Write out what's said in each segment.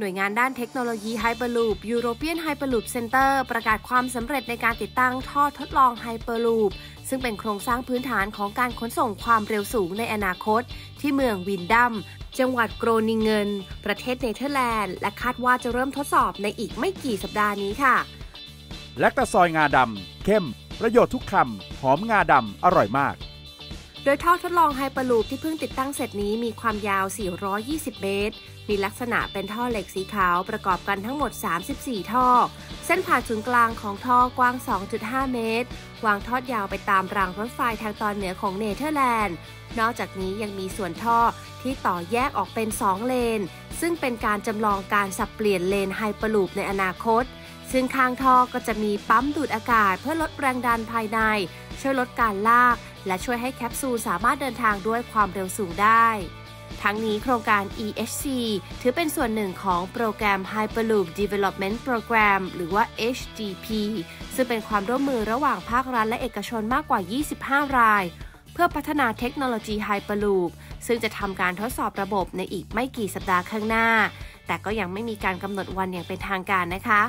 หน่วยงานด้านเทคโนโลยีไฮเปอร์ลูป European Hyperloop Center ประกาศความสำเร็จในการติดตั้งท่อทดลองไฮเปอร์ลูปซึ่งเป็นโครงสร้างพื้นฐานของการขนส่งความเร็วสูงในอนาคต ที่เมืองวีนดัม จังหวัดโกรนิงเงน ประเทศเนเธอร์แลนด์ และคาดว่าจะเริ่มทดสอบในอีกไม่กี่สัปดาห์นี้ค่ะ แลคตาซอยงาดำเข้ม ประโยชน์ทุกคำหอมงาดำอร่อยมาก โดยท่อทดลองไฮเปอร์ลูปที่เพิ่งติดตั้งเสร็จนี้มีความยาว 420 เมตร มีลักษณะเป็นท่อเหล็กสีขาวประกอบกันทั้งหมด 34 ท่อ เส้นผ่านศูนย์กลางของท่อกว้าง 2.5 เมตร วางทอดยาวไปตามรางรถไฟทางตอนเหนือของเนเธอร์แลนด์ นอกจากนี้ยังมีส่วนท่อที่ต่อแยกออกเป็น 2 เลน ซึ่งเป็นการจำลองการสับเปลี่ยนเลนไฮเปอร์ลูปในอนาคตซึ่งข้างท่อก็จะมีปั๊มดูดอากาศเพื่อลดแรงดันภายใน ช่วยลดการลาก และช่วยให้แคปซูลสามารถเดินทางด้วยความเร็วสูงได้ ทั้งนี้โครงการ EHC ถือเป็นส่วนหนึ่งของโปรแกรม Hyperloop Development Program หรือว่า HDP ซึ่งเป็นความร่วมมือระหว่างภาครัฐและเอกชนมากกว่า 25 ราย เพื่อพัฒนาเทคโนโลยี Hyperloop ซึ่งจะทำการทดสอบระบบในอีกไม่กี่สัปดาห์ข้างหน้า แต่ก็ยังไม่มีการกำหนดวันอย่างเป็นทางการนะคะ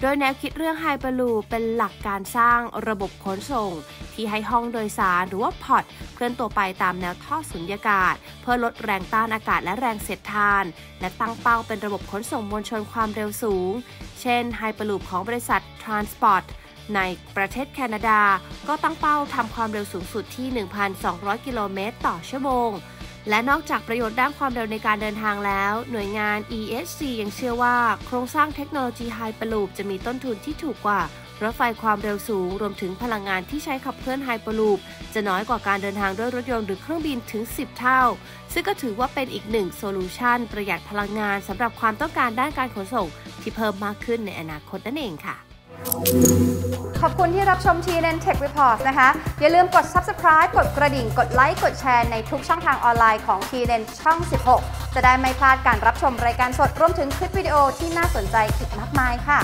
โดยแนวคิดเรื่องไฮเปอร์ลูเป็นหลักการสร้างระบบขนส่ง ที่ให้ห้องโดยสารหรือว่าพอร์ตเคลื่อนตัวไปตามแนวท่อสุญญากาศ เพื่อลดแรงต้านอากาศและแรงเสียดทาน และตั้งเป้าเป็นระบบขนส่งมวลชนความเร็วสูง เช่นไฮเปอร์ลูของบริษัท Transport ในประเทศแคนาดา ก็ตั้งเป้าทำความเร็วสูงสุดที่ 1,200 กิโลเมตรต่อชั่วโมง และนอกจากประโยชน์ด้านความเร็วในการเดินทางแล้ว หน่วยงาน ESC ยังเชื่อว่า โครงสร้างเทคโนโลยีไฮเปอร์ลูปจะมีต้นทุนที่ถูกกว่ารถไฟความเร็วสูง รวมถึงพลังงานที่ใช้ขับเคลื่อนไฮเปอร์ลูปจะน้อยกว่าการเดินทางด้วยรถยนต์หรือเครื่องบินถึง 10 เท่า ซึ่งก็ถือว่าเป็นอีกหนึ่งโซลูชันประหยัดพลังงานสำหรับความต้องการด้านการขนส่งที่เพิ่มมากขึ้นในอนาคตนั่นเองค่ะ ขอบคุณที่รับชม TNN Tech Report นะคะ อย่าลืมกด subscribe กดกระดิ่ง กดไลค์ กดแชร์ในทุกช่องทางออนไลน์ของ TNN ช่อง 16 จะได้ไม่พลาดการรับชมรายการสด รวมถึงคลิปวิดีโอที่น่าสนใจอีกมากมายค่ะ